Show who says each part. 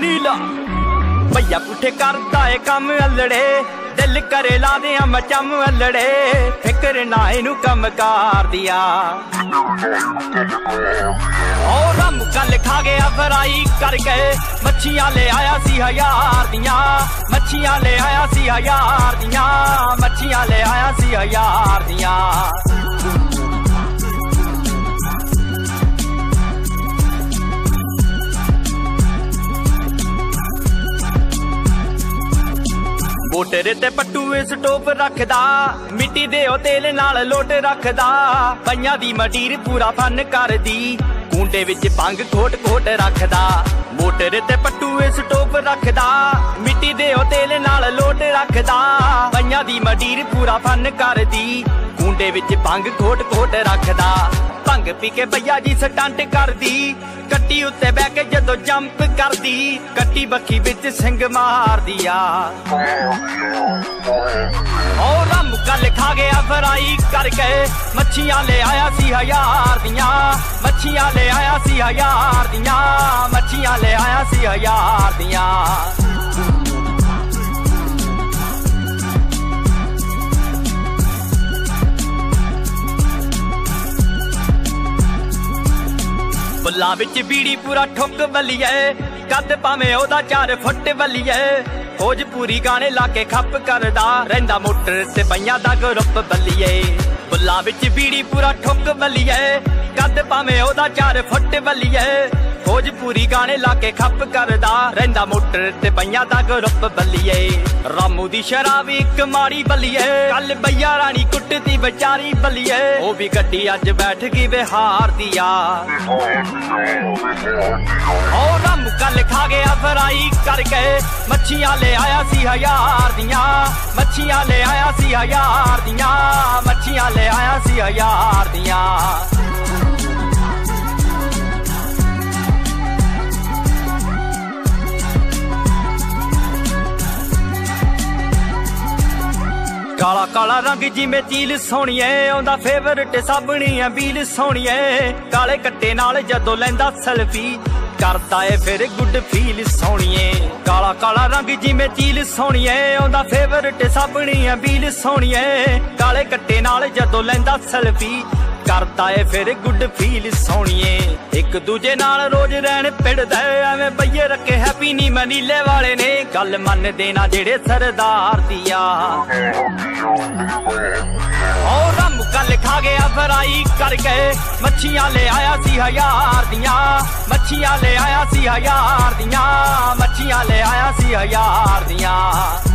Speaker 1: ਨੀਲਾ। ਭਈਆ ਪੁੱਠੇ ਕਰਦਾ ਏ ਕੰਮ ਅਲੜੇ। ਦਿਲ ਕਰੇ ਲਾ ਦਿਆਂ ਮੈਂ ਅਲੜੇ। ਫਿਕਰ ਨਾ ਇਹਨੂੰ ਕੰਮ ਕਰਦਿਆ ਓ ਰਮ ਕੱਲ ਖਾ ਗਿਆ ਫਰਾਈ ਗਏ ਮੱਛੀਆਂ ਲੈ ਆਇਆ ਸੀ ਹਜ਼ਾਰ ਦੀਆਂ। ਮੱਛੀਆਂ ਲੈ ਆਇਆ ਸੀ ਹਜ਼ਾਰ ਦੀਆਂ। ਮੱਛੀਆਂ ਲੈ ਦੀਆਂ। ਮੋਟਰ ਤੇ ਪੱਟੂ ਸਟੋਪ ਰੱਖਦਾ, ਮਿੱਟੀ ਦੇ ਉਹ ਤੇਲ ਨਾਲ ਲੋਟ ਰੱਖਦਾ। ਪਈਆਂ ਦੀ ਮਟੀਰ ਪੂਰਾ ਫਨ ਕਰਦੀ। ਕੁੰਡੇ ਵਿੱਚ ਪੰਗ ਖੋਟ ਖੋਟ ਰੱਖਦਾ। ਮੋਟਰ ਤੇ ਪੱਟੂ ਸਟੋਪ ਰੱਖਦਾ। ਮਿੱਟੀ ਦੇ ਉਹ ਤੇਲ ਨਾਲ ਲੋਟ ਰੱਖਦਾ। ਪਈਆਂ ਦੀ ਮਡੀਰ ਪੂਰਾ ਫਨ ਕਰਦੀ। ਕੁੰਡੇ ਵਿੱਚ ਪੰਗ ਖੋਟ ਖੋਟ ਰੱਖਦਾ। ਭੰਗ ਪੀ ਕੇ ਭਈਆ ਜੀ ਸਟੰਟ ਕਰਦੀ। ਕੱਟੀ ਉੱਤੇ ਬਹਿ ਕੇ ਜਦੋਂ ਜੰਪ ਕਰਦੀ ਕੱਟੀ ਬੱਖੀ ਵਿੱਚ ਸਿੰਘ ਮਾਰਦੀ ਆ। ਓ ਰਮ ਕੱਲ ਖਾ ਗਿਆ ਫਰਾਈ ਕਰਕੇ ਮੱਛੀਆਂ ਲੈ ਆਇਆ ਸੀ ਹਜ਼ਾਰ ਦੀਆਂ। ਮੱਛੀਆਂ ਲੈ ਆਇਆ ਸੀ ਹਜ਼ਾਰ ਦੀਆਂ, ਮੱਛੀਆਂ ਲੈ ਆਇਆ ਸੀ ਹਜ਼ਾਰ ਦੀਆਂ। ਫੁੱਲਾਂ ਵਿੱਚ ਬੀੜੀ ਪੂਰਾ ਠੁੱਕ ਬੱਲੀਏ ਕੱਦ ਭਾਵੇਂ ਉਹਦਾ ਚਾਰ ਫੁੱਟ ਬੱਲੀਏ ਫੌਜ ਪੂਰੀ ਗਾਣੇ ਲਾ ਕੇ ਖੱਪ ਕਰਦਾ। ਰਹਿੰਦਾ ਮੋਟਰ ਤੇ ਪਈਆਂ ਦਾ ਗਰੁੱਪ ਬੱਲੀਏ। ਫੁੱਲਾਂ ਵਿੱਚ ਬੀੜੀ ਪੂਰਾ ਠੁੱਕ ਬੱਲੀਏ ਕੱਦ ਭਾਵੇਂ ਉਹਦਾ ਚਾਰ ਫੁੱਟ ਬੱਲੀਏ ਫੌਜ ਗਾਣੇ ਲਾ ਕੇ ਖੱਪ ਕਰਦਾ। ਰਹਿੰਦਾ ਮੋਟਰ ਤੇ ਪਈਆਂ ਦਾ ਗਰੁੱਪ ਬੱਲੀਏ। ਰਾਮੂ ਦੀ ਸ਼ਰਾਬ ਇੱਕ ਮਾੜੀ ਬੱਲੀਏ। ਕੱਲ ਬਈਆ ਰਾਣੀ ਕੁੱਟਦੀ ਵਿਚਾਰੀ ਬੱਲੀਏ। ਉਹ ਵੀ ਗੱਡੀ ਅੱਜ ਬੈਠ ਗਈ ਬਿਹਾਰ ਦੀ ਆ ਓ ਰਮ ਕੱਲ ਖਾ ਗਿਆ ਫਰਾਈ ਗਏ ਮੱਛੀਆਂ ਲੈ ਆਇਆ ਸੀ ਹਜ਼ਾਰ ਦੀਆਂ। ਮੱਛੀਆਂ ਲੈ ਆਇਆ ਸੀ ਹਜ਼ਾਰ ਦੀਆਂ। ਮੱਛੀਆਂ ਲੈ ਆਇਆ ਸੀ ਹਜ਼ਾਰ ਦੀਆਂ। ਕਾਲਾ ਕਾਲਾ ਰੰਗ ਜਿਵੇਂ ਚੀਲ ਸੋਹਣੀਏ ਉਹਦਾ ਫੇਵਰਟ ਸਾਬਣੀ ਐ ਬੀਲ ਸੋਹਣੀਏ। ਕਾਲੇ ਕੱਟੇ ਨਾਲ ਜਦੋਂ ਲੈਂਦਾ ਸੈਲਫੀ ਕਰਦਾ ਏ ਫਿਰ ਗੁੱਡ ਫੀਲ ਸੋਹਣੀਏ। ਕਾਲਾ ਕਾਲਾ ਰੰਗ ਜਿਵੇਂ ਚੀਲ ਸੋਹਣੀਏ ਉਹਦਾ ਫੇਵਰਟ ਸਾਬਣੀ ਐ ਬੀਲ ਸੋਹਣੀਏ। ਕਾਲੇ ਕੱਟੇ ਨਾਲ ਜਦੋਂ ਲੈਂਦਾ ਸੈਲਫੀ ਕਰਦਾ ਏ ਫਿਰ ਗੁੱਡ ਫੀਲ ਸੋਹਣੀਏ। ਇੱਕ ਦੂਜੇ ਨਾਲ ਰੋਜ਼ ਰਹਿਣ ਪਿੜਦਾ ਐਵੇਂ ਬਈਏ ਰੱਖੇ ਹੈਪੀ ਨੀ ਮਨੀਲੇ ਵਾਲੇ ਨੇ। ਗੱਲ ਮੰਨਦੇ ਨਾ ਜਿਹੜੇ ਸਰਦਾਰ ਦੀਆਂ। ਓ ਰਮ ਕੱਲ ਖਾ ਗਿਆ, ਫਰਾਈ ਕਰਕੇ ਮੱਛੀਆਂ ਲੈ ਆਇਆ ਸੀ ਹਜ਼ਾਰ ਦੀਆਂ। ਮੱਛੀਆਂ ਲੈ ਆਇਆ ਸੀ ਹਜ਼ਾਰ ਦੀਆਂ, ਮੱਛੀਆਂ ਲੈ ਆਇਆ ਸੀ ਹਜ਼ਾਰ ਦੀਆਂ।